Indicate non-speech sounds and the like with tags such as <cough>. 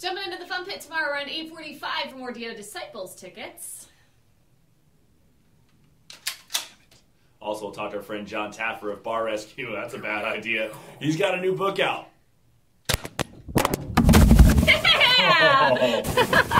Jumping into the fun pit tomorrow around 8:45 for more Dio Disciples tickets. Also, we'll talk to our friend John Taffer of Bar Rescue. That's a bad idea. He's got a new book out. Yeah! <laughs> <laughs>